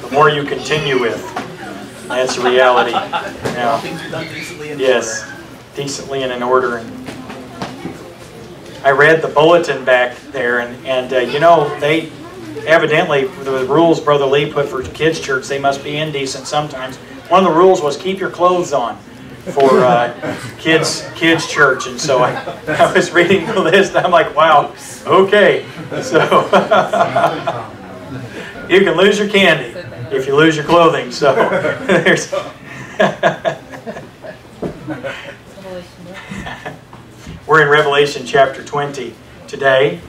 the more you continue with. That's the reality. In Yes, decently and in order. I read the bulletin back there, and, and uh, you know, they evidently, the rules Brother Lee put for kids' church, they must be indecent sometimes. One of the rules was keep your clothes on for uh, kids kids church, and so I, I was reading the list. and I'm like, wow, okay, so you can lose your candy if you lose your clothing. So there's. We're in Revelation chapter 20 today,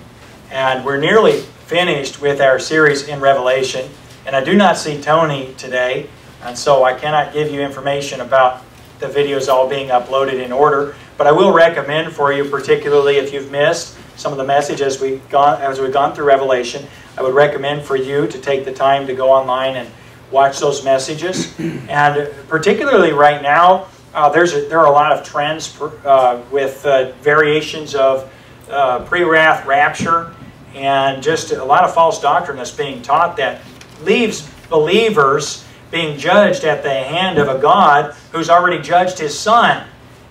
and we're nearly finished with our series in Revelation. And I do not see Tony today, and so I cannot give you information about the videos all being uploaded in order. But I will recommend for you, particularly if you've missed some of the messages we've gone as we've gone through Revelation, I would recommend for you to take the time to go online and watch those messages. And particularly right now, uh, there's a, there are a lot of trends per, uh, with uh, variations of uh, pre-wrath rapture and just a lot of false doctrine that's being taught that leaves believers being judged at the hand of a God who's already judged His Son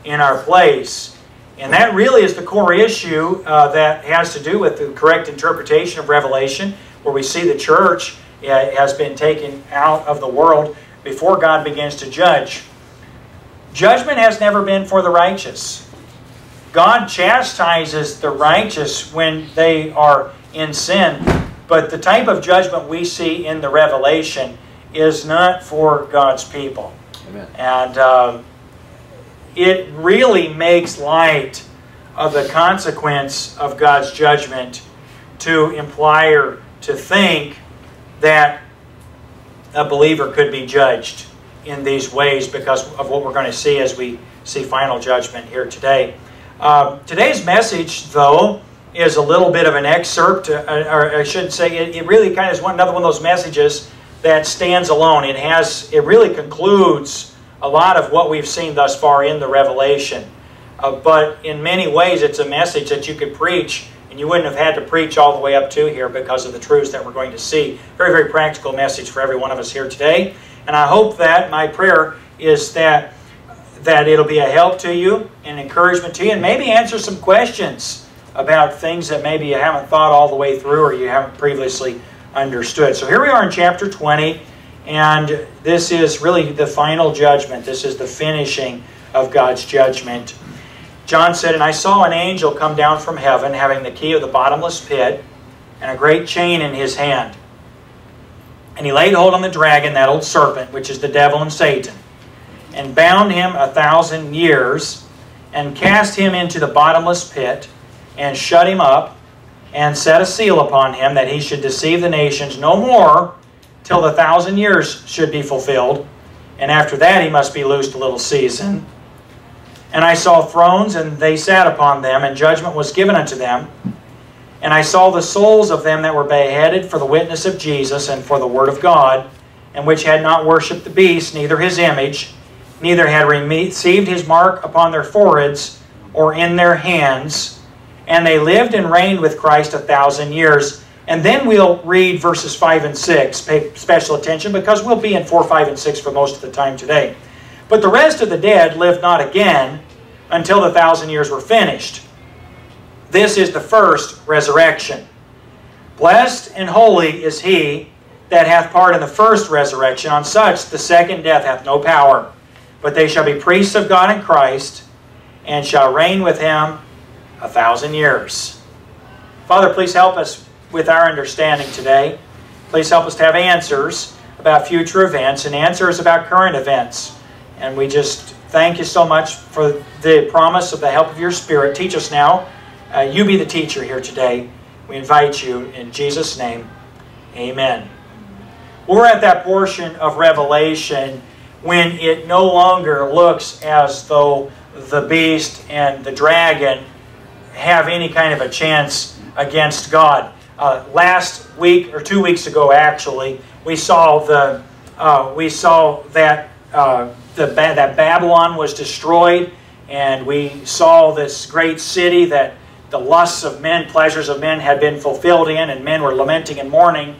in our place. And that really is the core issue uh, that has to do with the correct interpretation of Revelation, where we see the church uh, has been taken out of the world before God begins to judge. Judgment has never been for the righteous. God chastises the righteous when they are in sin, but the type of judgment we see in the Revelation is not for God's people. Amen. And um, it really makes light of the consequence of God's judgment to imply or to think that a believer could be judged in these ways because of what we're going to see as we see final judgment here today. Uh, today's message, though, is a little bit of an excerpt, uh, or I should say, it, it really kind of is one, another one of those messages that stands alone. It has, it really concludes a lot of what we've seen thus far in the Revelation. Uh, but in many ways, it's a message that you could preach, and you wouldn't have had to preach all the way up to here because of the truths that we're going to see. Very, very practical message for every one of us here today. And I hope that my prayer is that that it'll be a help to you, an encouragement to you, and maybe answer some questions about things that maybe you haven't thought all the way through or you haven't previously understood. So here we are in chapter 20, and this is really the final judgment. This is the finishing of God's judgment. John said, And I saw an angel come down from heaven, having the key of the bottomless pit and a great chain in his hand. And he laid hold on the dragon, that old serpent, which is the devil and Satan, and bound him a thousand years, and cast him into the bottomless pit, and shut him up, and set a seal upon him, that he should deceive the nations no more till the thousand years should be fulfilled. And after that he must be loosed a little season. And I saw thrones, and they sat upon them, and judgment was given unto them. And I saw the souls of them that were beheaded for the witness of Jesus and for the word of God, and which had not worshipped the beast, neither his image, neither had received his mark upon their foreheads or in their hands. And they lived and reigned with Christ a thousand years. And then we'll read verses 5 and 6. Pay special attention because we'll be in 4, 5, and 6 for most of the time today. But the rest of the dead lived not again until the thousand years were finished. This is the first resurrection. Blessed and holy is he that hath part in the first resurrection. On such the second death hath no power. But they shall be priests of God in Christ, and shall reign with him a thousand years. Father, please help us with our understanding today. Please help us to have answers about future events and answers about current events. And we just thank you so much for the promise of the help of your Spirit. Teach us now. Uh, you be the teacher here today. We invite you in Jesus' name. Amen. We're at that portion of Revelation when it no longer looks as though the beast and the dragon have any kind of a chance against God. Uh, last week or two weeks ago, actually, we saw the uh, we saw that uh, the that Babylon was destroyed, and we saw this great city that the lusts of men, pleasures of men had been fulfilled in, and men were lamenting and mourning.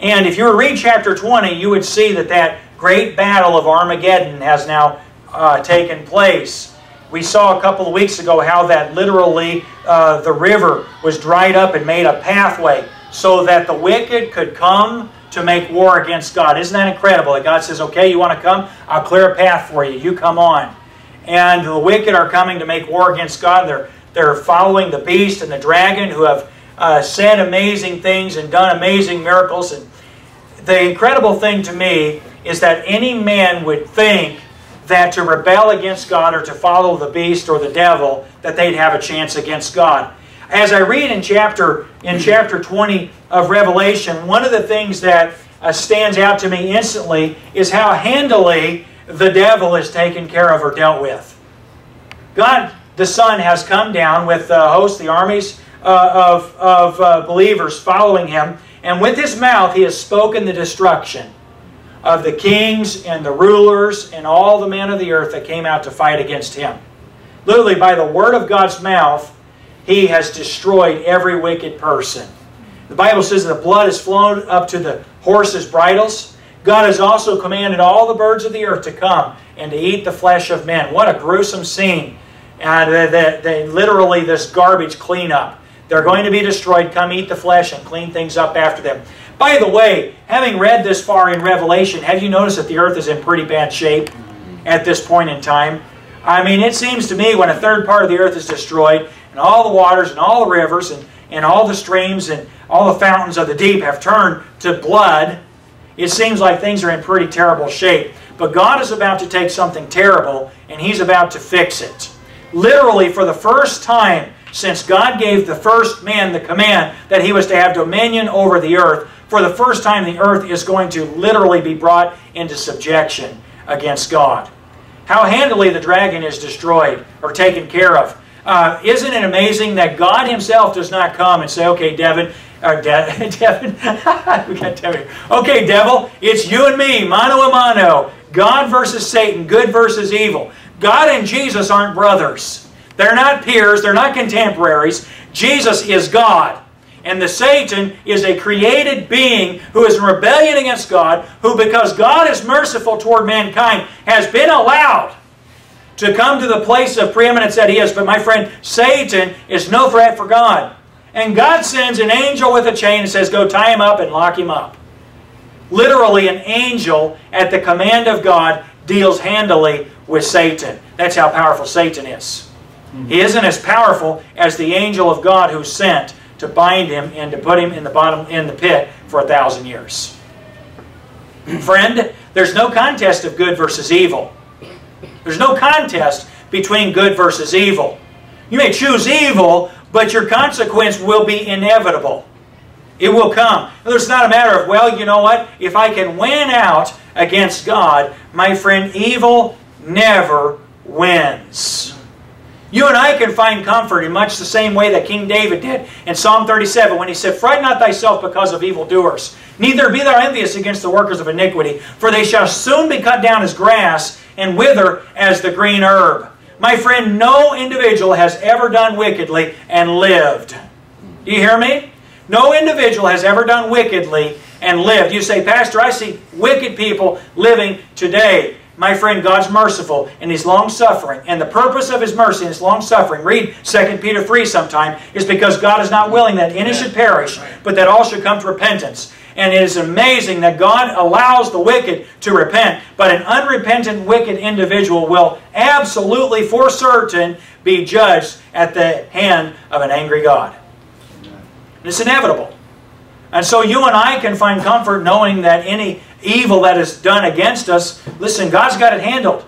And if you were to read chapter 20, you would see that that great battle of Armageddon has now uh, taken place. We saw a couple of weeks ago how that literally uh, the river was dried up and made a pathway so that the wicked could come to make war against God. Isn't that incredible? That God says, okay, you want to come? I'll clear a path for you. You come on. And the wicked are coming to make war against God. They're, they're following the beast and the dragon who have uh, said amazing things and done amazing miracles. And the incredible thing to me is that any man would think that to rebel against God or to follow the beast or the devil, that they'd have a chance against God. As I read in chapter, in chapter 20 of Revelation, one of the things that uh, stands out to me instantly is how handily the devil is taken care of or dealt with. God, the Son, has come down with the host, the armies uh, of, of uh, believers following him, and with his mouth he has spoken the destruction of the kings and the rulers and all the men of the earth that came out to fight against him. Literally, by the word of God's mouth, he has destroyed every wicked person. The Bible says the blood has flown up to the horses' bridles. God has also commanded all the birds of the earth to come and to eat the flesh of men. What a gruesome scene. And they, they, they, literally this garbage cleanup. They're going to be destroyed. Come eat the flesh and clean things up after them. By the way, having read this far in Revelation, have you noticed that the earth is in pretty bad shape at this point in time? I mean, it seems to me when a third part of the earth is destroyed, and all the waters and all the rivers and, and all the streams and all the fountains of the deep have turned to blood, it seems like things are in pretty terrible shape. But God is about to take something terrible and He's about to fix it. Literally, for the first time since God gave the first man the command that he was to have dominion over the earth, for the first time the earth is going to literally be brought into subjection against God. How handily the dragon is destroyed or taken care of. Uh, isn't it amazing that God Himself does not come and say, okay, Devin, or De Devin, we got Devin. Okay, devil, it's you and me, mano a mano. God versus Satan, good versus evil. God and Jesus aren't brothers. They're not peers, they're not contemporaries. Jesus is God. And the Satan is a created being who is in rebellion against God, who because God is merciful toward mankind, has been allowed to come to the place of preeminence that he is. But my friend, Satan is no threat for God. And God sends an angel with a chain and says, go tie him up and lock him up. Literally, an angel at the command of God deals handily with Satan. That's how powerful Satan is. He isn't as powerful as the angel of God who's sent to bind him and to put him in the bottom in the pit for a thousand years. Friend, there's no contest of good versus evil. There's no contest between good versus evil. You may choose evil, but your consequence will be inevitable. It will come. It's not a matter of, well, you know what? If I can win out against God, my friend, evil never wins. You and I can find comfort in much the same way that King David did in Psalm 37 when he said, Fright not thyself because of evildoers, neither be thou envious against the workers of iniquity, for they shall soon be cut down as grass and wither as the green herb. My friend, no individual has ever done wickedly and lived. Do you hear me? No individual has ever done wickedly and lived. You say, Pastor, I see wicked people living today. My friend, God's merciful and He's long-suffering. And the purpose of His mercy and His long-suffering, read 2 Peter 3 sometime, is because God is not willing that any should perish, but that all should come to repentance. And it is amazing that God allows the wicked to repent, but an unrepentant wicked individual will absolutely, for certain, be judged at the hand of an angry God. It's inevitable. And so you and I can find comfort knowing that any evil that is done against us, listen, God's got it handled.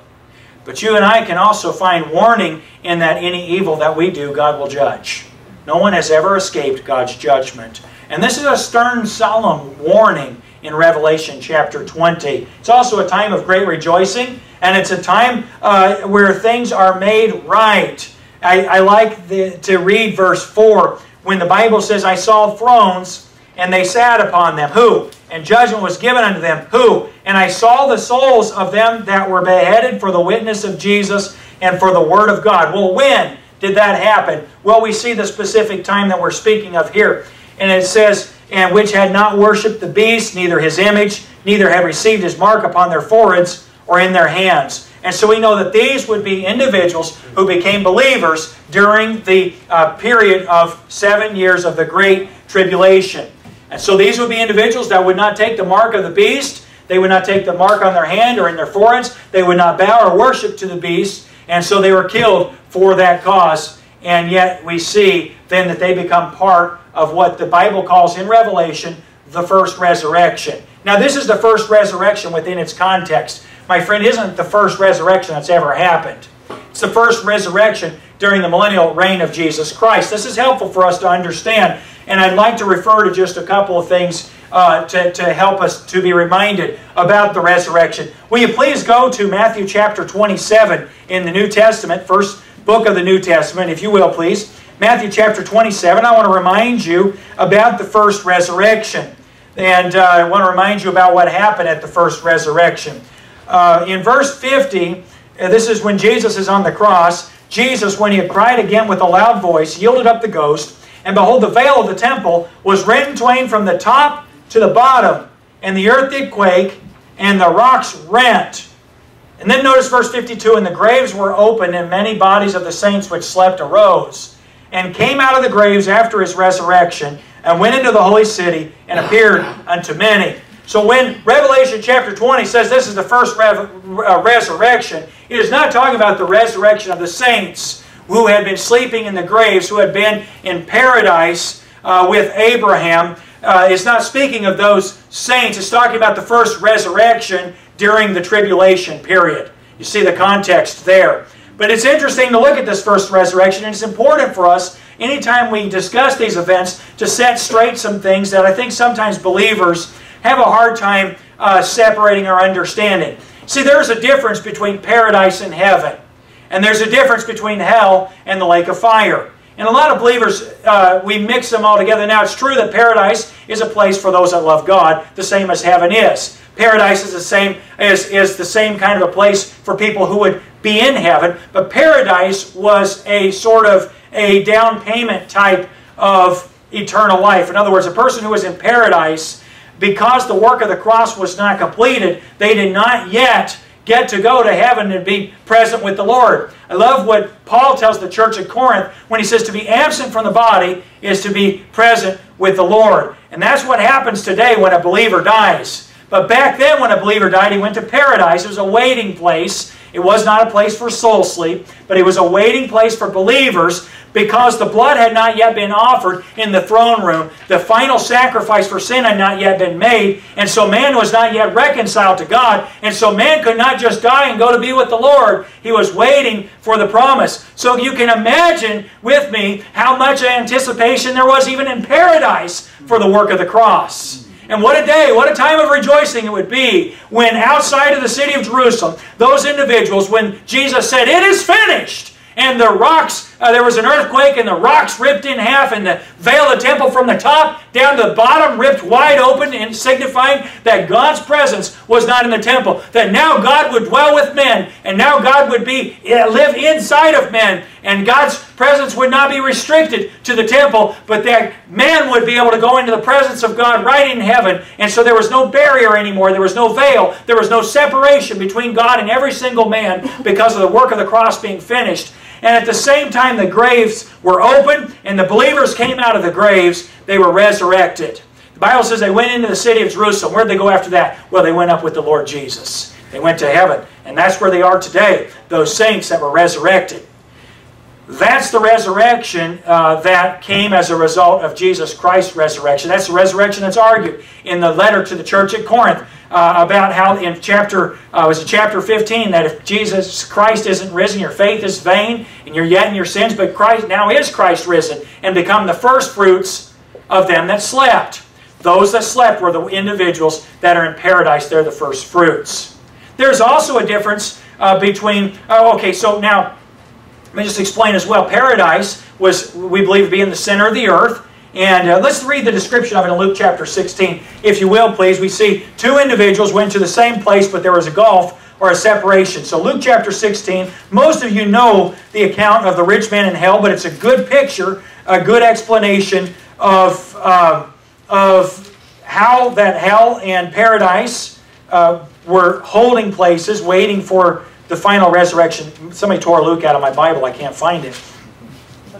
But you and I can also find warning in that any evil that we do, God will judge. No one has ever escaped God's judgment. And this is a stern, solemn warning in Revelation chapter 20. It's also a time of great rejoicing, and it's a time uh, where things are made right. I, I like the, to read verse 4 when the Bible says, I saw thrones and they sat upon them. Who? And judgment was given unto them. Who? And I saw the souls of them that were beheaded for the witness of Jesus and for the word of God. Well, when did that happen? Well, we see the specific time that we're speaking of here. And it says and which had not worshipped the beast, neither his image, neither had received his mark upon their foreheads or in their hands. And so we know that these would be individuals who became believers during the uh, period of seven years of the Great Tribulation. And so these would be individuals that would not take the mark of the beast. They would not take the mark on their hand or in their foreheads. They would not bow or worship to the beast. And so they were killed for that cause. And yet we see then that they become part of what the Bible calls in Revelation the first resurrection. Now this is the first resurrection within its context. My friend, isn't the first resurrection that's ever happened. It's the first resurrection during the millennial reign of Jesus Christ. This is helpful for us to understand. And I'd like to refer to just a couple of things uh, to, to help us to be reminded about the resurrection. Will you please go to Matthew chapter 27 in the New Testament, first book of the New Testament, if you will, please. Matthew chapter 27, I want to remind you about the first resurrection. And uh, I want to remind you about what happened at the first resurrection. Uh, in verse 50, uh, this is when Jesus is on the cross. Jesus, when he had cried again with a loud voice, yielded up the ghost. And behold, the veil of the temple was rent in twain from the top to the bottom. And the earth did quake, and the rocks rent. And then notice verse 52, And the graves were opened, and many bodies of the saints which slept arose, and came out of the graves after his resurrection, and went into the holy city, and appeared unto many. So when Revelation chapter 20 says this is the first uh, resurrection, it is not talking about the resurrection of the saints who had been sleeping in the graves, who had been in paradise uh, with Abraham. Uh, not speaking of those saints. It's talking about the first resurrection during the tribulation period. You see the context there. But it's interesting to look at this first resurrection, and it's important for us anytime we discuss these events to set straight some things that I think sometimes believers have a hard time uh, separating or understanding. See, there's a difference between paradise and heaven. And there's a difference between hell and the lake of fire. And a lot of believers, uh, we mix them all together. Now, it's true that paradise is a place for those that love God, the same as heaven is. Paradise is the same is, is the same kind of a place for people who would be in heaven. But paradise was a sort of a down payment type of eternal life. In other words, a person who was in paradise because the work of the cross was not completed, they did not yet get to go to heaven and be present with the Lord. I love what Paul tells the church at Corinth when he says to be absent from the body is to be present with the Lord. And that's what happens today when a believer dies. But back then when a believer died, he went to paradise. It was a waiting place. It was not a place for soul sleep, but it was a waiting place for believers because the blood had not yet been offered in the throne room. The final sacrifice for sin had not yet been made, and so man was not yet reconciled to God, and so man could not just die and go to be with the Lord. He was waiting for the promise. So you can imagine with me how much anticipation there was even in paradise for the work of the cross. And what a day, what a time of rejoicing it would be when outside of the city of Jerusalem, those individuals, when Jesus said, It is finished, and the rocks uh, there was an earthquake and the rocks ripped in half and the veil of the temple from the top down to the bottom ripped wide open and signifying that God's presence was not in the temple. That now God would dwell with men and now God would be live inside of men and God's presence would not be restricted to the temple but that man would be able to go into the presence of God right in heaven and so there was no barrier anymore. There was no veil. There was no separation between God and every single man because of the work of the cross being finished. And at the same time, the graves were open and the believers came out of the graves, they were resurrected. The Bible says they went into the city of Jerusalem. Where did they go after that? Well, they went up with the Lord Jesus. They went to heaven. And that's where they are today, those saints that were resurrected. That's the resurrection uh, that came as a result of Jesus Christ's resurrection. That's the resurrection that's argued in the letter to the church at Corinth uh, about how in chapter uh, was it chapter 15 that if Jesus Christ isn't risen, your faith is vain and you're yet in your sins. But Christ now is Christ risen and become the first fruits of them that slept. Those that slept were the individuals that are in paradise. They're the first fruits. There's also a difference uh, between. Oh, okay, so now let me just explain as well. Paradise was, we believe, to be in the center of the earth. And uh, let's read the description of it in Luke chapter 16. If you will, please. We see two individuals went to the same place, but there was a gulf or a separation. So Luke chapter 16, most of you know the account of the rich man in hell, but it's a good picture, a good explanation of, uh, of how that hell and paradise uh, were holding places, waiting for the final resurrection. Somebody tore Luke out of my Bible. I can't find it.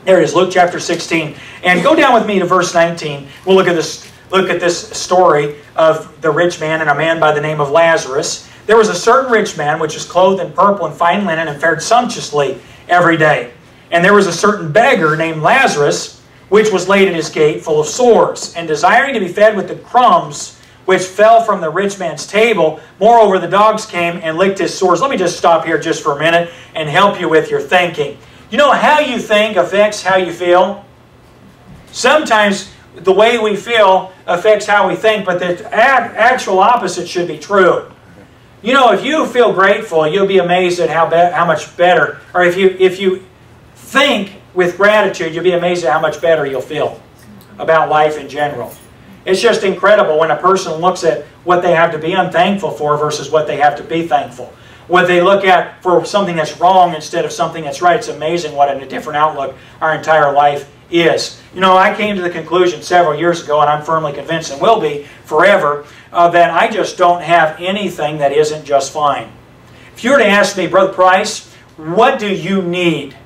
There it is, Luke chapter 16. And go down with me to verse 19. We'll look at this, look at this story of the rich man and a man by the name of Lazarus. There was a certain rich man which was clothed in purple and fine linen and fared sumptuously every day. And there was a certain beggar named Lazarus, which was laid at his gate full of sores, and desiring to be fed with the crumbs which fell from the rich man's table. Moreover, the dogs came and licked his sores. Let me just stop here just for a minute and help you with your thinking. You know, how you think affects how you feel. Sometimes the way we feel affects how we think, but the actual opposite should be true. You know, if you feel grateful, you'll be amazed at how, how much better, or if you, if you think with gratitude, you'll be amazed at how much better you'll feel about life in general. It's just incredible when a person looks at what they have to be unthankful for versus what they have to be thankful. What they look at for something that's wrong instead of something that's right, it's amazing what a different outlook our entire life is. You know, I came to the conclusion several years ago, and I'm firmly convinced and will be forever, uh, that I just don't have anything that isn't just fine. If you were to ask me, Brother Price, what do you need?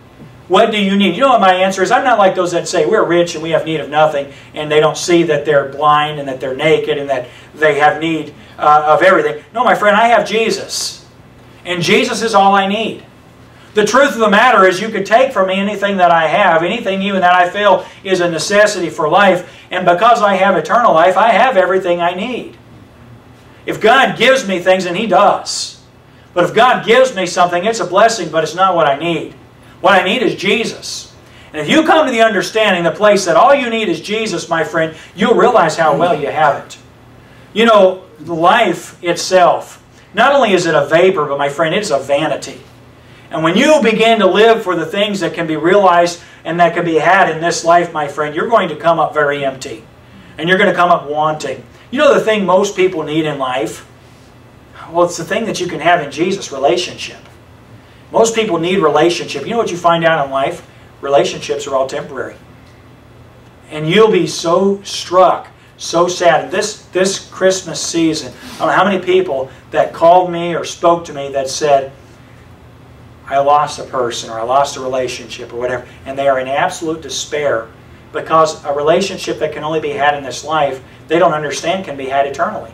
What do you need? You know what my answer is? I'm not like those that say we're rich and we have need of nothing and they don't see that they're blind and that they're naked and that they have need uh, of everything. No, my friend, I have Jesus. And Jesus is all I need. The truth of the matter is you could take from me anything that I have, anything even that I feel is a necessity for life, and because I have eternal life, I have everything I need. If God gives me things, and He does, but if God gives me something, it's a blessing, but it's not what I need. What I need is Jesus. And if you come to the understanding, the place that all you need is Jesus, my friend, you'll realize how well you have it. You know, life itself, not only is it a vapor, but my friend, it is a vanity. And when you begin to live for the things that can be realized and that can be had in this life, my friend, you're going to come up very empty. And you're going to come up wanting. You know the thing most people need in life? Well, it's the thing that you can have in Jesus, relationship. Most people need relationship. You know what you find out in life? Relationships are all temporary. And you'll be so struck, so sad. This, this Christmas season, I don't know how many people that called me or spoke to me that said, I lost a person or I lost a relationship or whatever. And they are in absolute despair because a relationship that can only be had in this life, they don't understand can be had eternally.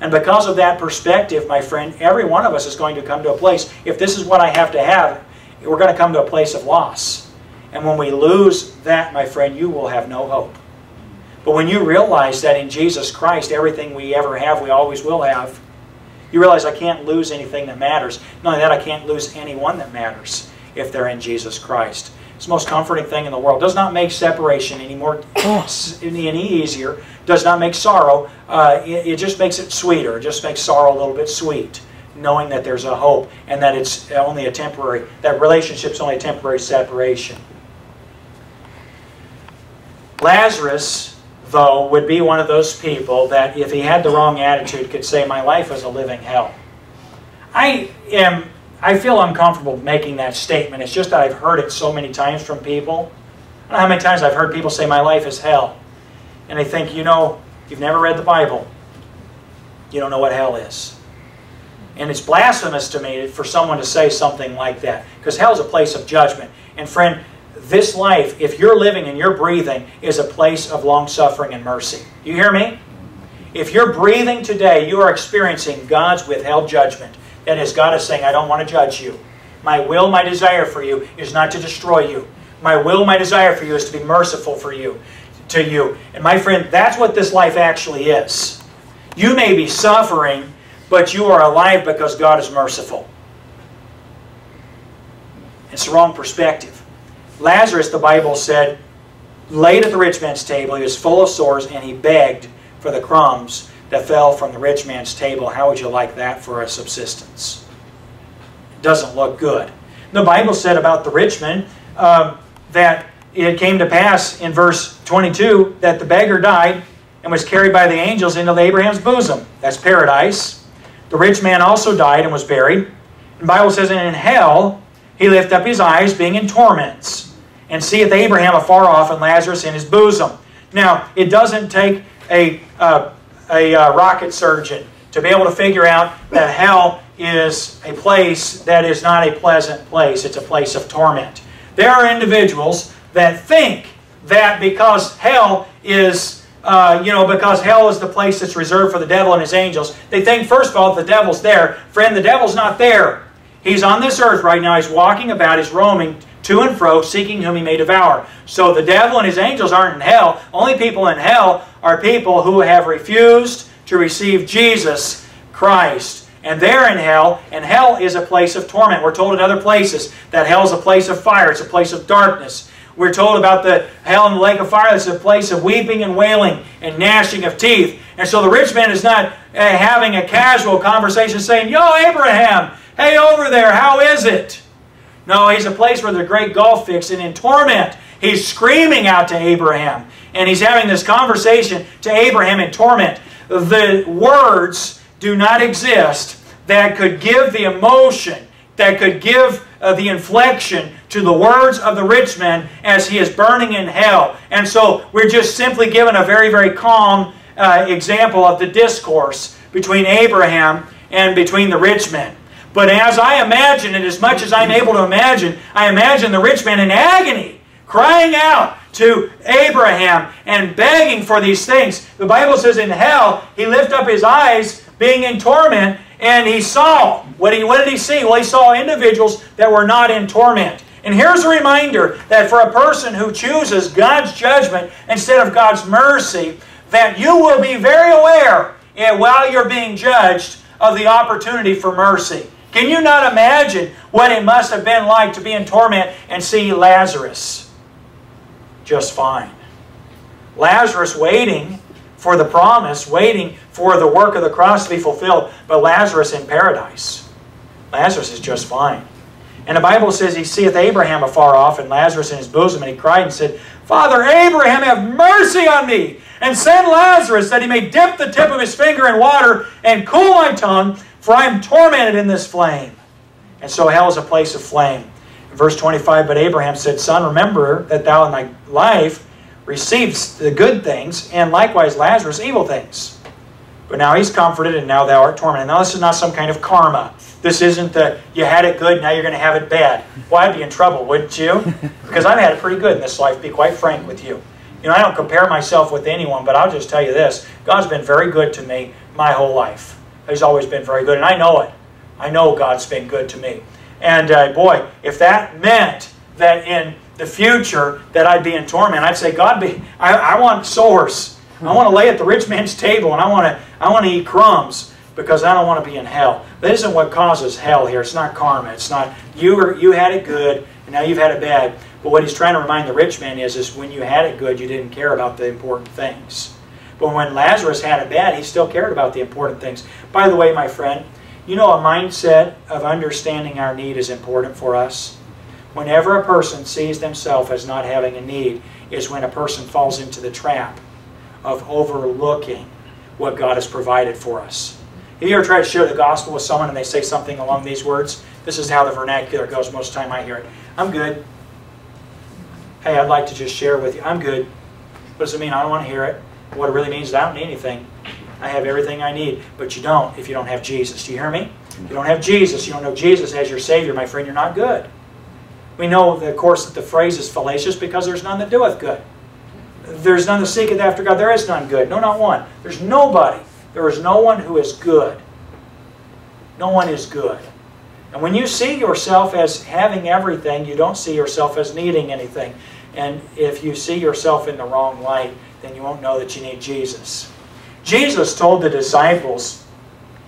And because of that perspective, my friend, every one of us is going to come to a place, if this is what I have to have, we're going to come to a place of loss. And when we lose that, my friend, you will have no hope. But when you realize that in Jesus Christ, everything we ever have, we always will have, you realize I can't lose anything that matters. Not only that, I can't lose anyone that matters if they're in Jesus Christ. It's the most comforting thing in the world. Does not make separation any more any easier. Does not make sorrow. Uh, it, it, just makes it sweeter. It just makes sorrow a little bit sweet, knowing that there's a hope and that it's only a temporary. That relationship's only a temporary separation. Lazarus, though, would be one of those people that, if he had the wrong attitude, could say, "My life is a living hell." I am I feel uncomfortable making that statement. It's just that I've heard it so many times from people. I don't know how many times I've heard people say, my life is hell. And I think, you know, you've never read the Bible. You don't know what hell is. And it's blasphemous to me for someone to say something like that. Because hell is a place of judgment. And friend, this life, if you're living and you're breathing, is a place of long suffering and mercy. You hear me? If you're breathing today, you are experiencing God's withheld judgment. That is, God is saying, I don't want to judge you. My will, my desire for you is not to destroy you. My will, my desire for you is to be merciful for you, to you. And my friend, that's what this life actually is. You may be suffering, but you are alive because God is merciful. It's the wrong perspective. Lazarus, the Bible said, laid at the rich man's table. He was full of sores, and he begged for the crumbs that fell from the rich man's table. How would you like that for a subsistence? It doesn't look good. The Bible said about the rich man um, that it came to pass in verse 22 that the beggar died and was carried by the angels into Abraham's bosom. That's paradise. The rich man also died and was buried. The Bible says, And in hell he lift up his eyes, being in torments, and seeth Abraham afar off and Lazarus in his bosom. Now, it doesn't take a, uh, a uh, rocket surgeon to be able to figure out that hell is a place that is not a pleasant place. It's a place of torment. There are individuals that think that because hell is, uh, you know, because hell is the place that's reserved for the devil and his angels, they think, first of all, the devil's there. Friend, the devil's not there. He's on this earth right now. He's walking about. He's roaming to and fro, seeking whom he may devour. So the devil and his angels aren't in hell. Only people in hell are people who have refused to receive Jesus Christ. And they're in hell, and hell is a place of torment. We're told in other places that hell is a place of fire. It's a place of darkness. We're told about the hell and the lake of fire. It's a place of weeping and wailing and gnashing of teeth. And so the rich man is not uh, having a casual conversation saying, Yo, Abraham, hey, over there, how is it? No, he's a place where the great gulf fixed and in torment. He's screaming out to Abraham. And he's having this conversation to Abraham in torment. The words do not exist that could give the emotion, that could give uh, the inflection to the words of the rich man as he is burning in hell. And so we're just simply given a very, very calm uh, example of the discourse between Abraham and between the rich man. But as I imagine it, as much as I'm able to imagine, I imagine the rich man in agony, crying out to Abraham and begging for these things. The Bible says in hell, he lifted up his eyes, being in torment, and he saw. What, he, what did he see? Well, he saw individuals that were not in torment. And here's a reminder that for a person who chooses God's judgment instead of God's mercy, that you will be very aware eh, while you're being judged of the opportunity for mercy. Can you not imagine what it must have been like to be in torment and see Lazarus just fine? Lazarus waiting for the promise, waiting for the work of the cross to be fulfilled, but Lazarus in paradise. Lazarus is just fine. And the Bible says he seeth Abraham afar off and Lazarus in his bosom, and he cried and said, Father Abraham, have mercy on me, and send Lazarus that he may dip the tip of his finger in water and cool my tongue, for I am tormented in this flame. And so hell is a place of flame. In verse 25, But Abraham said, Son, remember that thou in thy life receives the good things, and likewise Lazarus evil things. But now he's comforted, and now thou art tormented. Now this is not some kind of karma. This isn't the, you had it good, now you're going to have it bad. Well, I'd be in trouble, wouldn't you? Because I've had it pretty good in this life, be quite frank with you. You know, I don't compare myself with anyone, but I'll just tell you this. God's been very good to me my whole life. He's always been very good, and I know it. I know God's been good to me. And uh, boy, if that meant that in the future that I'd be in torment, I'd say, God, be, I, I want sores. I want to lay at the rich man's table, and I want to, I want to eat crumbs because I don't want to be in hell. That isn't what causes hell here. It's not karma. It's not you were you had it good and now you've had it bad. But what he's trying to remind the rich man is, is when you had it good, you didn't care about the important things. But when Lazarus had it bad, he still cared about the important things. By the way, my friend, you know a mindset of understanding our need is important for us. Whenever a person sees themselves as not having a need, is when a person falls into the trap of overlooking what God has provided for us. Have you ever tried to share the gospel with someone and they say something along these words? This is how the vernacular goes most of the time I hear it. I'm good. Hey, I'd like to just share with you. I'm good. What does it mean? I don't want to hear it. What it really means is I don't need anything. I have everything I need. But you don't if you don't have Jesus. Do you hear me? If you don't have Jesus, you don't know Jesus as your Savior, my friend, you're not good. We know, of course, that the phrase is fallacious because there's none that doeth good. There's none that seeketh after God. There is none good. No, not one. There's nobody there is no one who is good. No one is good. And when you see yourself as having everything, you don't see yourself as needing anything. And if you see yourself in the wrong light, then you won't know that you need Jesus. Jesus told the disciples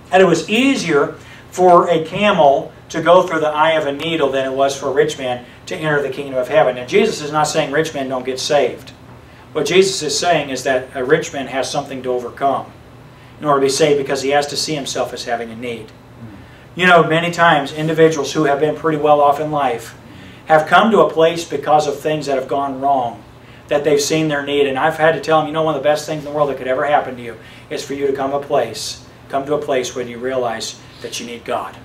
that it was easier for a camel to go through the eye of a needle than it was for a rich man to enter the kingdom of heaven. And Jesus is not saying rich men don't get saved. What Jesus is saying is that a rich man has something to overcome in order to be saved because he has to see himself as having a need. You know, many times individuals who have been pretty well off in life have come to a place because of things that have gone wrong, that they've seen their need. And I've had to tell them, you know, one of the best things in the world that could ever happen to you is for you to come a place, come to a place where you realize that you need God.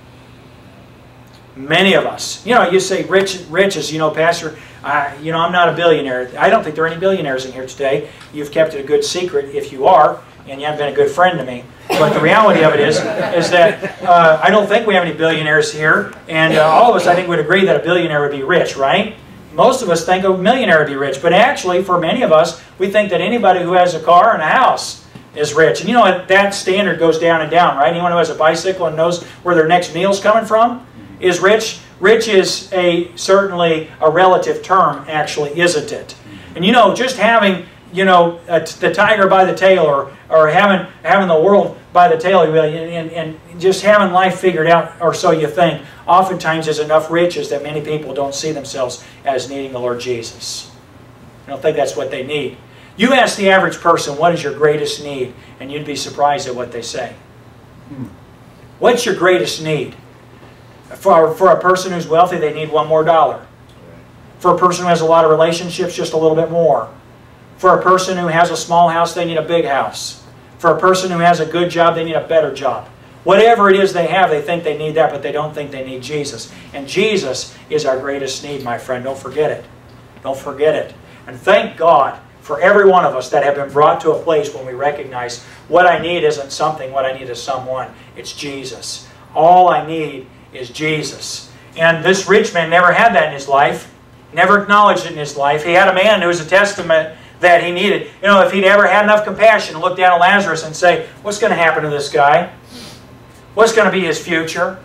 Many of us. You know, you say rich, riches, you know, Pastor, uh, you know, I'm not a billionaire. I don't think there are any billionaires in here today. You've kept it a good secret if you are, and you haven't been a good friend to me. But the reality of it is, is that uh, I don't think we have any billionaires here, and uh, all of us, I think, would agree that a billionaire would be rich, right? Most of us think a millionaire would be rich, but actually, for many of us, we think that anybody who has a car and a house is rich. And you know that standard goes down and down, right? Anyone who has a bicycle and knows where their next meal's coming from mm-hmm. is rich. Rich is a certainly a relative term, actually, isn't it? Mm-hmm. And you know, just having you know the tiger by the tail, or or having having the world by the tail, and, and just having life figured out, or so you think, oftentimes is enough riches that many people don't see themselves as needing the Lord Jesus. I don't think that's what they need. You ask the average person, what is your greatest need? And you'd be surprised at what they say. Hmm. What's your greatest need? For, for a person who's wealthy, they need one more dollar. For a person who has a lot of relationships, just a little bit more. For a person who has a small house, they need a big house. For a person who has a good job, they need a better job. Whatever it is they have, they think they need that, but they don't think they need Jesus. And Jesus is our greatest need, my friend. Don't forget it. Don't forget it. And thank God for every one of us that have been brought to a place when we recognize what I need isn't something, what I need is someone. It's Jesus. All I need is Jesus. And this rich man never had that in his life, never acknowledged it in his life. He had a man who was a testament that he needed. You know, if he'd ever had enough compassion to look down at Lazarus and say, What's going to happen to this guy? What's going to be his future?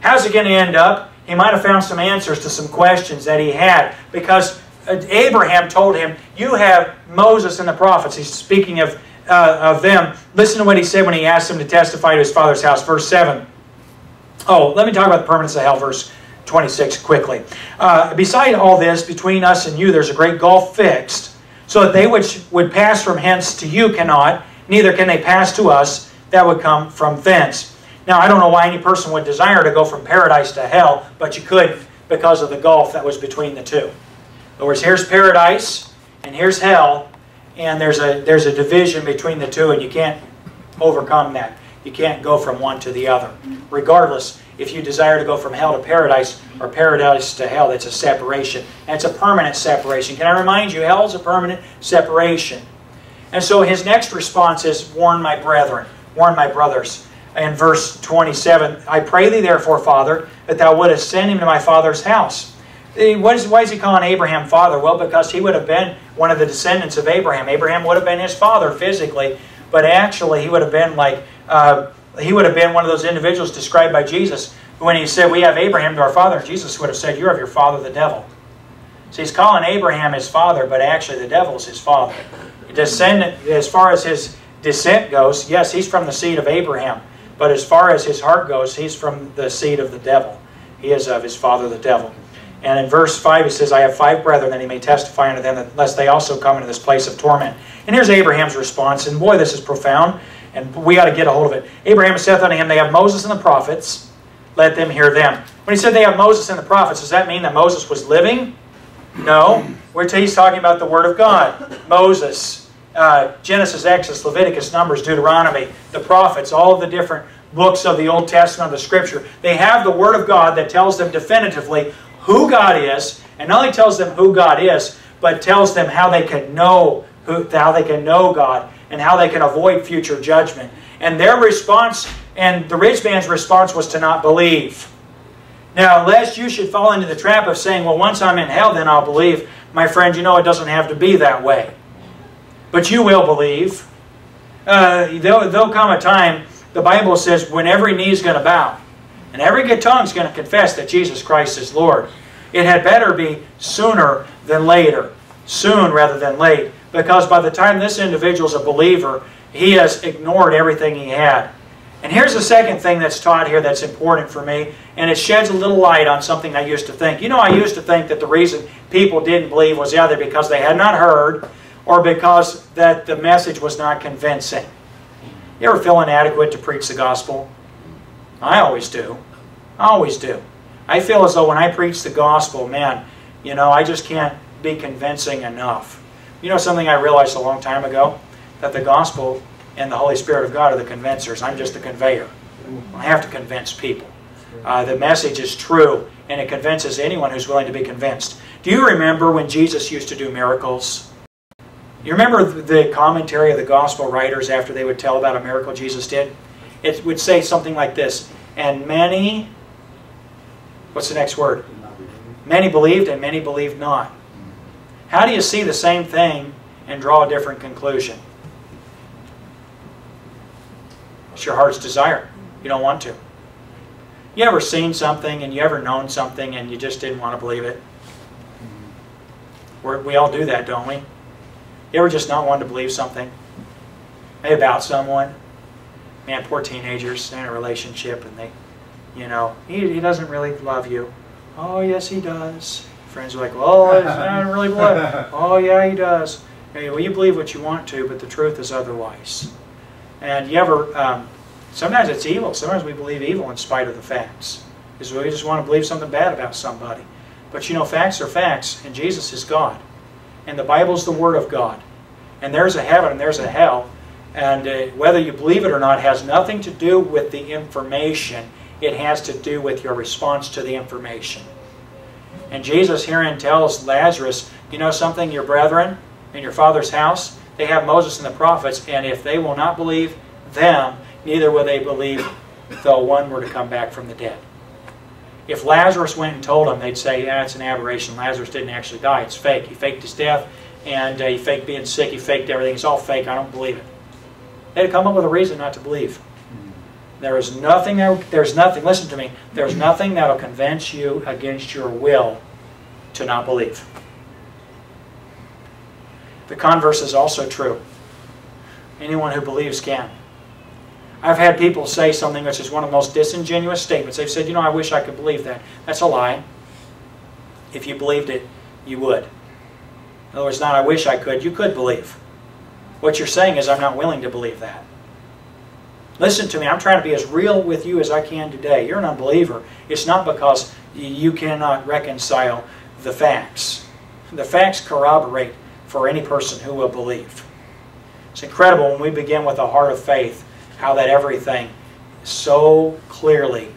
How's it going to end up? He might have found some answers to some questions that he had because uh, Abraham told him, You have Moses and the prophets. He's speaking of, uh, of them. Listen to what he said when he asked him to testify to his father's house. Verse 7. Oh, let me talk about the permanence of hell, verse 26, quickly. Uh, beside all this, between us and you, there's a great gulf fixed, so that they which would pass from hence to you cannot, neither can they pass to us that would come from thence. Now, I don't know why any person would desire to go from paradise to hell, but you could because of the gulf that was between the two. In other words, here's paradise, and here's hell, and there's a, there's a division between the two, and you can't overcome that. You can't go from one to the other. Regardless, if you desire to go from hell to paradise or paradise to hell, that's a separation. It's a permanent separation. Can I remind you, hell is a permanent separation. And so his next response is, Warn my brethren, warn my brothers. In verse 27, I pray thee therefore, Father, that thou wouldest send him to my father's house. What is, why is he calling Abraham father? Well, because he would have been one of the descendants of Abraham. Abraham would have been his father physically, but actually he would have been like uh, he would have been one of those individuals described by Jesus when he said, We have Abraham to our father. Jesus would have said, You're of your father, the devil. So he's calling Abraham his father, but actually the devil is his father. Descendant, as far as his descent goes, yes, he's from the seed of Abraham. But as far as his heart goes, he's from the seed of the devil. He is of his father, the devil. And in verse 5, he says, I have five brethren, that he may testify unto them, lest they also come into this place of torment. And here's Abraham's response, and boy, this is profound. And we ought to get a hold of it. Abraham saith unto him, They have Moses and the prophets. Let them hear them. When he said they have Moses and the prophets, does that mean that Moses was living? No. We're he's talking about the Word of God. Moses, uh, Genesis, Exodus, Leviticus, Numbers, Deuteronomy, the prophets, all of the different books of the Old Testament of the Scripture. They have the Word of God that tells them definitively who God is, and not only tells them who God is, but tells them how they can know who, how they can know God and how they can avoid future judgment. And their response, and the rich man's response was to not believe. Now, lest you should fall into the trap of saying, well, once I'm in hell, then I'll believe. My friend, you know it doesn't have to be that way. But you will believe. Uh, there'll, there'll come a time, the Bible says, when every knee is going to bow. And every tongue is going to confess that Jesus Christ is Lord. It had better be sooner than later. Soon rather than late. Because by the time this individual is a believer, he has ignored everything he had. And here's the second thing that's taught here that's important for me, and it sheds a little light on something I used to think. You know, I used to think that the reason people didn't believe was either because they had not heard or because that the message was not convincing. You ever feel inadequate to preach the gospel? I always do. I always do. I feel as though when I preach the gospel, man, you know, I just can't be convincing enough. You know something I realized a long time ago? That the gospel and the Holy Spirit of God are the convincers. I'm just the conveyor. I have to convince people. Uh, the message is true, and it convinces anyone who's willing to be convinced. Do you remember when Jesus used to do miracles? You remember the commentary of the gospel writers after they would tell about a miracle Jesus did? It would say something like this And many, what's the next word? Many believed and many believed not. How do you see the same thing and draw a different conclusion? It's your heart's desire. You don't want to. You ever seen something and you ever known something and you just didn't want to believe it? We're, we all do that, don't we? You ever just not want to believe something? Maybe about someone? Man, poor teenagers in a relationship and they, you know, he, he doesn't really love you. Oh, yes, he does. Friends are like, well, I don't really believe. Oh, yeah, he does. Hey, well, you believe what you want to, but the truth is otherwise. And you ever, um, sometimes it's evil. Sometimes we believe evil in spite of the facts. Because we just want to believe something bad about somebody. But you know, facts are facts, and Jesus is God. And the Bible's the Word of God. And there's a heaven and there's a hell. And uh, whether you believe it or not has nothing to do with the information. It has to do with your response to the information. And Jesus herein tells Lazarus, you know something, your brethren in your father's house, they have Moses and the prophets, and if they will not believe them, neither will they believe though one were to come back from the dead. If Lazarus went and told them, they'd say, yeah, it's an aberration. Lazarus didn't actually die. It's fake. He faked his death, and uh, he faked being sick. He faked everything. It's all fake. I don't believe it. They'd come up with a reason not to believe. There is nothing, there's nothing, listen to me, there's nothing that will convince you against your will to not believe. The converse is also true. Anyone who believes can. I've had people say something which is one of the most disingenuous statements. They've said, you know, I wish I could believe that. That's a lie. If you believed it, you would. In other words, not I wish I could, you could believe. What you're saying is I'm not willing to believe that. Listen to me, I'm trying to be as real with you as I can today. You're an unbeliever. It's not because you cannot reconcile the facts. The facts corroborate for any person who will believe. It's incredible when we begin with a heart of faith how that everything so clearly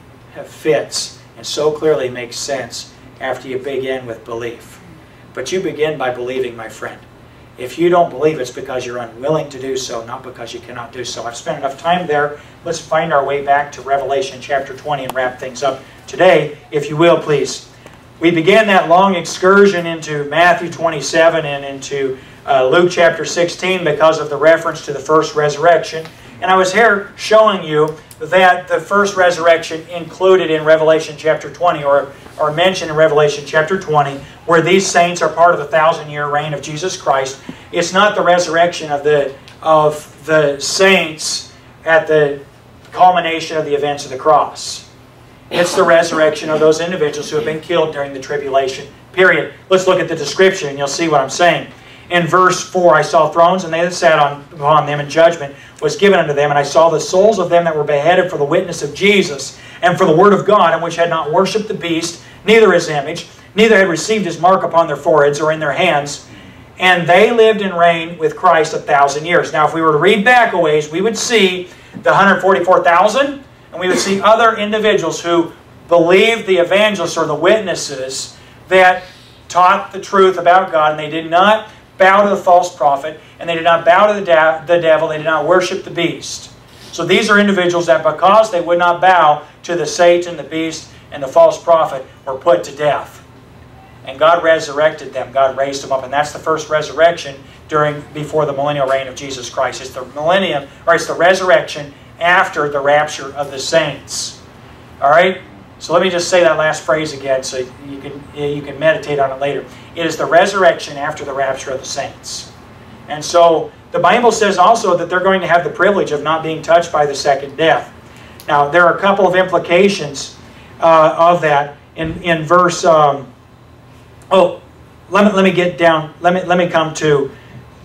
fits and so clearly makes sense after you begin with belief. But you begin by believing, my friend. If you don't believe, it's because you're unwilling to do so, not because you cannot do so. I've spent enough time there. Let's find our way back to Revelation chapter 20 and wrap things up today, if you will, please. We began that long excursion into Matthew 27 and into uh, Luke chapter 16 because of the reference to the first resurrection. And I was here showing you that the first resurrection included in Revelation chapter 20 or, or mentioned in Revelation chapter 20 where these saints are part of the thousand year reign of Jesus Christ. It's not the resurrection of the, of the saints at the culmination of the events of the cross. It's the resurrection of those individuals who have been killed during the tribulation period. Let's look at the description and you'll see what I'm saying. In verse 4, I saw thrones, and they that sat on, upon them, and judgment was given unto them. And I saw the souls of them that were beheaded for the witness of Jesus, and for the word of God, and which had not worshipped the beast, neither his image, neither had received his mark upon their foreheads or in their hands. And they lived and reigned with Christ a thousand years. Now, if we were to read back a ways, we would see the 144,000, and we would see other individuals who believed the evangelists or the witnesses that taught the truth about God, and they did not bow to the false prophet, and they did not bow to the, the devil, they did not worship the beast. So these are individuals that because they would not bow to the Satan, the beast, and the false prophet, were put to death. And God resurrected them. God raised them up. And that's the first resurrection during before the millennial reign of Jesus Christ. It's the millennium, or it's the resurrection after the rapture of the saints. All right? So let me just say that last phrase again so you can, you can meditate on it later. It is the resurrection after the rapture of the saints. And so the Bible says also that they're going to have the privilege of not being touched by the second death. Now, there are a couple of implications uh, of that. In, in verse um, Oh, let me, let me get down, let me, let me come to,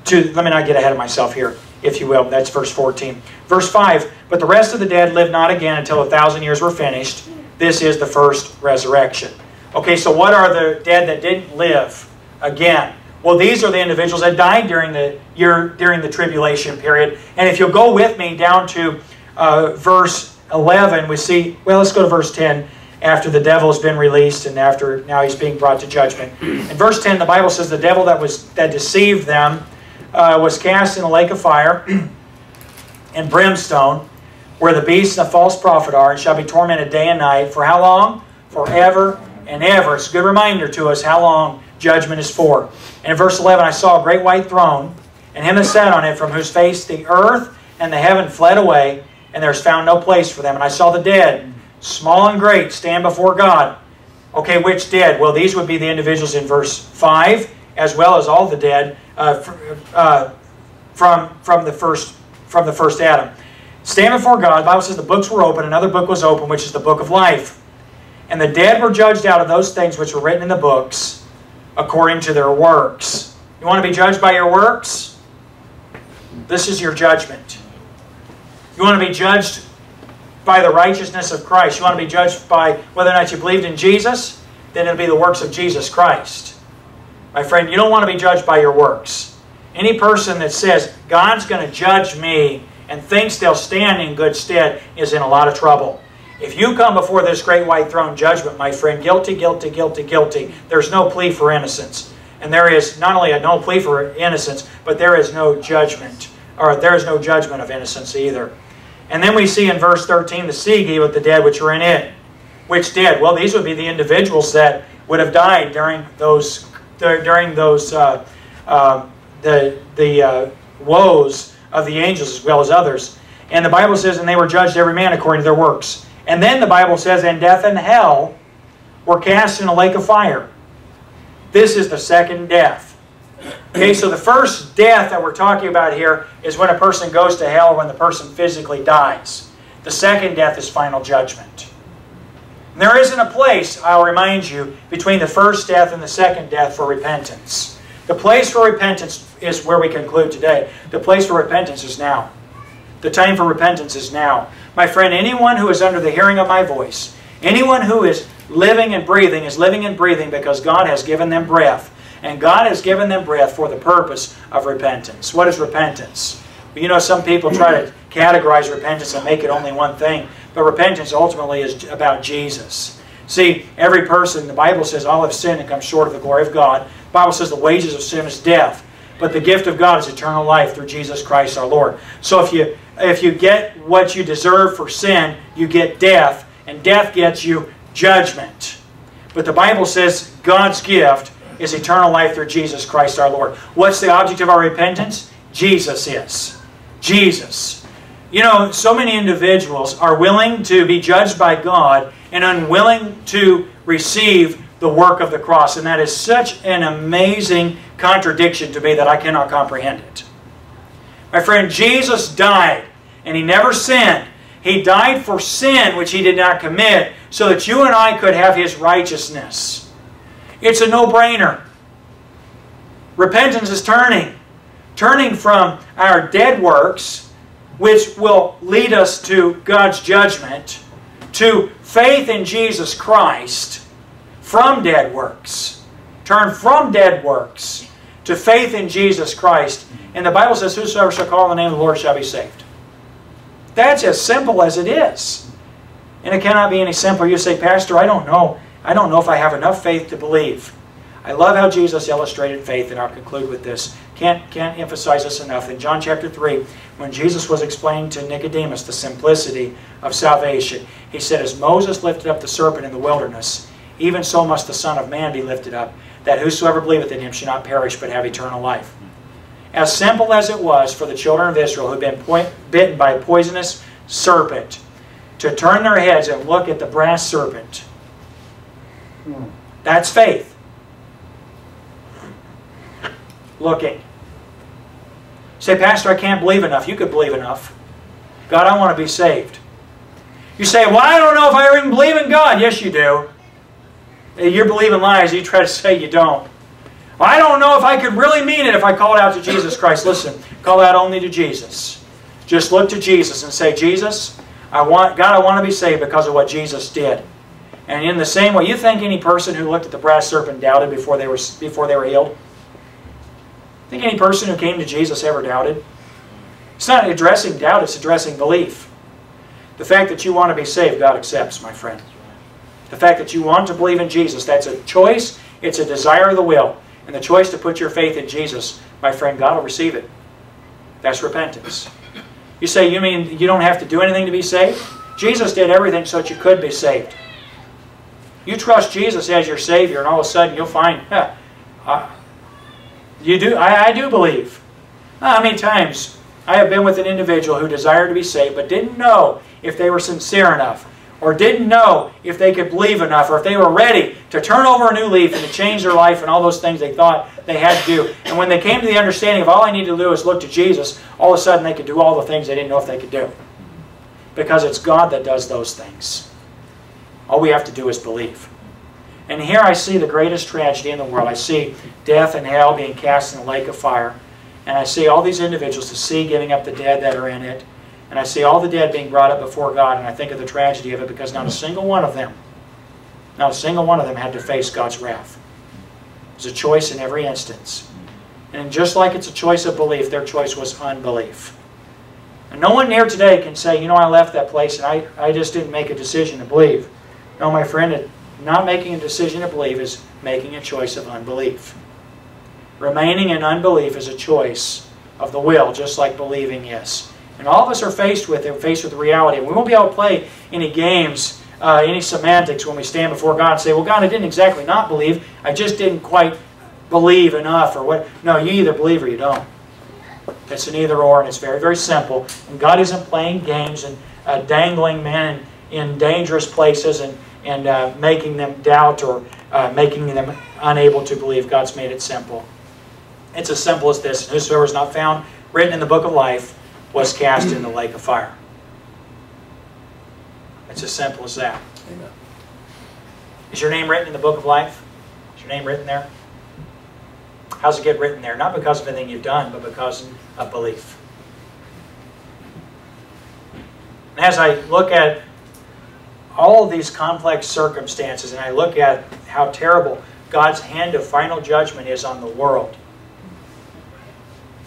to, let me not get ahead of myself here, if you will. That's verse 14. Verse 5, But the rest of the dead lived not again until a thousand years were finished. This is the first resurrection. Okay, so what are the dead that didn't live again? Well, these are the individuals that died during the year during the tribulation period. And if you'll go with me down to uh, verse 11, we see, well, let's go to verse 10. after the devil has been released and after now he's being brought to judgment. In verse 10, the Bible says the devil that was that deceived them uh, was cast in a lake of fire and brimstone, where the beast and the false prophet are, and shall be tormented day and night. For how long? Forever and ever. It's a good reminder to us how long judgment is for. And in verse 11, I saw a great white throne, and him that sat on it, from whose face the earth and the heaven fled away, and there is found no place for them. And I saw the dead, small and great, stand before God. Okay, which dead? Well, these would be the individuals in verse 5, as well as all the dead uh, uh, from, from, the first, from the first Adam. Stand before God, the Bible says the books were open, another book was open, which is the book of life. And the dead were judged out of those things which were written in the books according to their works. You want to be judged by your works? This is your judgment. You want to be judged by the righteousness of Christ. You want to be judged by whether or not you believed in Jesus? Then it'll be the works of Jesus Christ. My friend, you don't want to be judged by your works. Any person that says, God's going to judge me and thinks they'll stand in good stead is in a lot of trouble. If you come before this great white throne judgment, my friend, guilty, guilty, guilty, guilty, there's no plea for innocence. And there is not only a no plea for innocence, but there is no judgment, or there is no judgment of innocence either. And then we see in verse 13, the sea gave up the dead which were in it. Which dead? Well, these would be the individuals that would have died during those during those uh, uh, the the uh, woes of the angels as well as others. And the Bible says, and they were judged every man according to their works. And then the Bible says, and death and hell were cast in a lake of fire. This is the second death. Okay, so the first death that we're talking about here is when a person goes to hell when the person physically dies. The second death is final judgment. And there isn't a place, I'll remind you, between the first death and the second death for repentance. The place for repentance is where we conclude today. The place for repentance is now. The time for repentance is now. My friend, anyone who is under the hearing of my voice, anyone who is living and breathing is living and breathing because God has given them breath. And God has given them breath for the purpose of repentance. What is repentance? You know, some people try to categorize repentance and make it only one thing. But repentance ultimately is about Jesus. See, every person, the Bible says, all have sinned and come short of the glory of God. The Bible says the wages of sin is death. But the gift of God is eternal life through Jesus Christ our Lord. So if you, if you get what you deserve for sin, you get death. And death gets you judgment. But the Bible says God's gift is eternal life through Jesus Christ our Lord. What's the object of our repentance? Jesus is. Jesus. You know, so many individuals are willing to be judged by God and unwilling to receive the work of the cross. And that is such an amazing contradiction to me that I cannot comprehend it. My friend, Jesus died and he never sinned. He died for sin which he did not commit so that you and I could have his righteousness. It's a no-brainer. Repentance is turning. Turning from our dead works, which will lead us to God's judgment, to faith in Jesus Christ from dead works. Turn from dead works to faith in Jesus Christ. And the Bible says, Whosoever shall call on the name of the Lord shall be saved. That's as simple as it is. And it cannot be any simpler. You say, Pastor, I don't know. I don't know if I have enough faith to believe. I love how Jesus illustrated faith, and I'll conclude with this. Can't, can't emphasize this enough. In John chapter 3, when Jesus was explaining to Nicodemus the simplicity of salvation, he said, As Moses lifted up the serpent in the wilderness, even so must the Son of Man be lifted up, that whosoever believeth in him should not perish but have eternal life. As simple as it was for the children of Israel who had been bitten by a poisonous serpent to turn their heads and look at the brass serpent that's faith. Looking. Say, Pastor, I can't believe enough. You could believe enough. God, I want to be saved. You say, well, I don't know if I even believe in God. Yes, you do. You're believing lies. You try to say you don't. I don't know if I could really mean it if I called out to Jesus Christ. Listen, call out only to Jesus. Just look to Jesus and say, Jesus, I want God, I want to be saved because of what Jesus did. And in the same way, you think any person who looked at the brass serpent doubted before they were, before they were healed? Think any person who came to Jesus ever doubted? It's not addressing doubt, it's addressing belief. The fact that you want to be saved, God accepts, my friend. The fact that you want to believe in Jesus, that's a choice, it's a desire of the will. And the choice to put your faith in Jesus, my friend, God will receive it. That's repentance. You say, you mean you don't have to do anything to be saved? Jesus did everything so that you could be saved. You trust Jesus as your Savior, and all of a sudden you'll find, yeah, uh, you do. I, I do believe. How many times I have been with an individual who desired to be saved, but didn't know if they were sincere enough, or didn't know if they could believe enough, or if they were ready to turn over a new leaf and to change their life and all those things they thought they had to do. And when they came to the understanding of all I need to do is look to Jesus, all of a sudden they could do all the things they didn't know if they could do. Because it's God that does those things. All we have to do is believe. And here I see the greatest tragedy in the world. I see death and hell being cast in the lake of fire. And I see all these individuals, the sea giving up the dead that are in it. And I see all the dead being brought up before God. And I think of the tragedy of it because not a single one of them, not a single one of them had to face God's wrath. It was a choice in every instance. And just like it's a choice of belief, their choice was unbelief. And no one here today can say, you know, I left that place and I, I just didn't make a decision to believe. No, my friend, not making a decision to believe is making a choice of unbelief. Remaining in unbelief is a choice of the will, just like believing is. And all of us are faced with it, faced with the reality. We won't be able to play any games, uh, any semantics when we stand before God and say, well, God, I didn't exactly not believe. I just didn't quite believe enough or what. No, you either believe or you don't. It's an either or, and it's very, very simple. And God isn't playing games and uh, dangling men in, in dangerous places and and uh, making them doubt or uh, making them unable to believe. God's made it simple. It's as simple as this. Whosoever is not found written in the book of life was cast in the lake of fire. It's as simple as that. Amen. Is your name written in the book of life? Is your name written there? How's it get written there? Not because of anything you've done, but because of belief. And as I look at all of these complex circumstances and I look at how terrible God's hand of final judgment is on the world,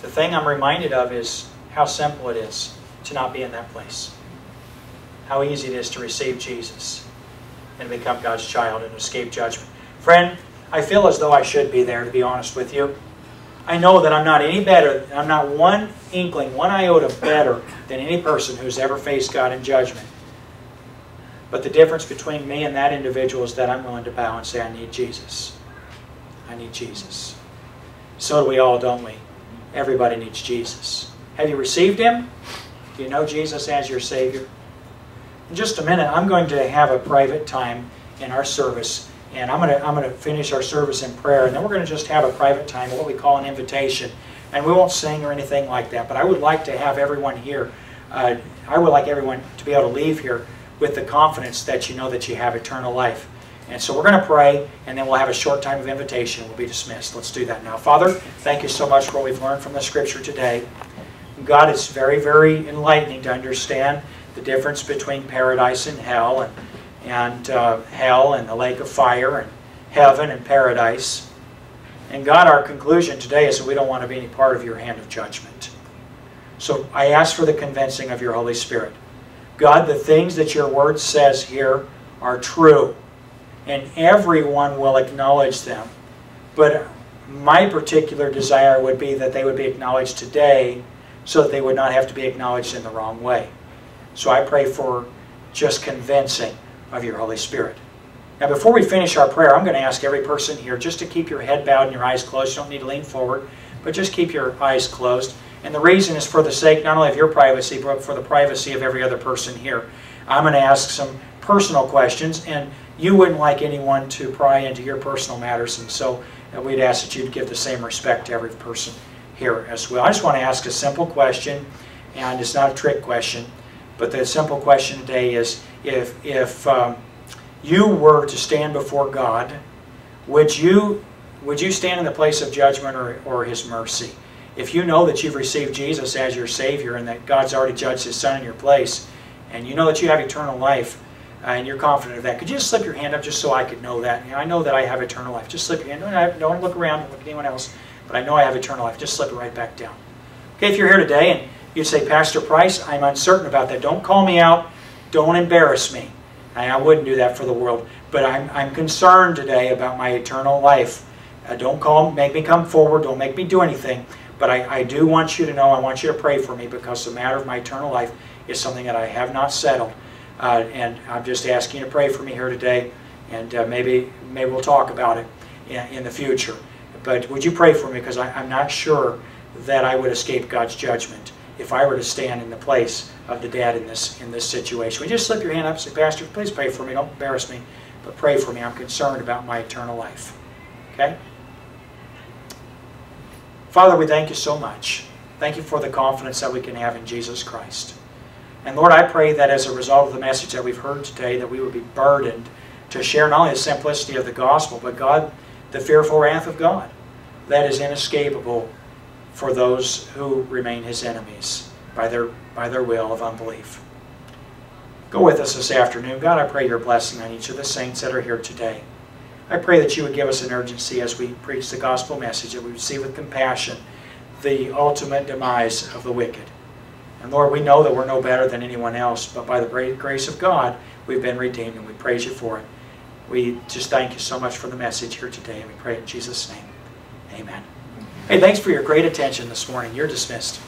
the thing I'm reminded of is how simple it is to not be in that place. How easy it is to receive Jesus and become God's child and escape judgment. Friend, I feel as though I should be there, to be honest with you. I know that I'm not any better, I'm not one inkling, one iota better than any person who's ever faced God in judgment. But the difference between me and that individual is that I'm willing to bow and say, I need Jesus. I need Jesus. So do we all, don't we? Everybody needs Jesus. Have you received Him? Do you know Jesus as your Savior? In just a minute, I'm going to have a private time in our service. And I'm going to, I'm going to finish our service in prayer. And then we're going to just have a private time, what we call an invitation. And we won't sing or anything like that. But I would like to have everyone here. Uh, I would like everyone to be able to leave here with the confidence that you know that you have eternal life. And so we're going to pray, and then we'll have a short time of invitation. We'll be dismissed. Let's do that now. Father, thank you so much for what we've learned from the Scripture today. God, it's very, very enlightening to understand the difference between paradise and hell, and, and uh, hell and the lake of fire, and heaven and paradise. And God, our conclusion today is that we don't want to be any part of your hand of judgment. So I ask for the convincing of your Holy Spirit. God, the things that your word says here are true, and everyone will acknowledge them. But my particular desire would be that they would be acknowledged today so that they would not have to be acknowledged in the wrong way. So I pray for just convincing of your Holy Spirit. Now, before we finish our prayer, I'm going to ask every person here just to keep your head bowed and your eyes closed. You don't need to lean forward, but just keep your eyes closed. And the reason is for the sake not only of your privacy, but for the privacy of every other person here. I'm going to ask some personal questions, and you wouldn't like anyone to pry into your personal matters, and so uh, we'd ask that you'd give the same respect to every person here as well. I just want to ask a simple question, and it's not a trick question, but the simple question today is if, if um, you were to stand before God, would you, would you stand in the place of judgment or, or His mercy? if you know that you've received Jesus as your Savior and that God's already judged His Son in your place, and you know that you have eternal life, uh, and you're confident of that, could you just slip your hand up just so I could know that? You know, I know that I have eternal life. Just slip your hand. Don't, don't look around, don't look at anyone else, but I know I have eternal life. Just slip it right back down. Okay, if you're here today and you say, Pastor Price, I'm uncertain about that. Don't call me out. Don't embarrass me. And I wouldn't do that for the world. But I'm, I'm concerned today about my eternal life. Uh, don't call, make me come forward. Don't make me do anything. But I, I do want you to know, I want you to pray for me because the matter of my eternal life is something that I have not settled. Uh, and I'm just asking you to pray for me here today. And uh, maybe, maybe we'll talk about it in, in the future. But would you pray for me because I'm not sure that I would escape God's judgment if I were to stand in the place of the dad in this in this situation. Would you just slip your hand up and say, Pastor, please pray for me. Don't embarrass me, but pray for me. I'm concerned about my eternal life. Okay? Father, we thank you so much. Thank you for the confidence that we can have in Jesus Christ. And Lord, I pray that as a result of the message that we've heard today, that we would be burdened to share not only the simplicity of the gospel, but God, the fearful wrath of God that is inescapable for those who remain his enemies by their, by their will of unbelief. Go with us this afternoon. God, I pray your blessing on each of the saints that are here today. I pray that you would give us an urgency as we preach the gospel message, that we would see with compassion the ultimate demise of the wicked. And Lord, we know that we're no better than anyone else, but by the great grace of God, we've been redeemed, and we praise you for it. We just thank you so much for the message here today, and we pray in Jesus' name. Amen. Hey, thanks for your great attention this morning. You're dismissed.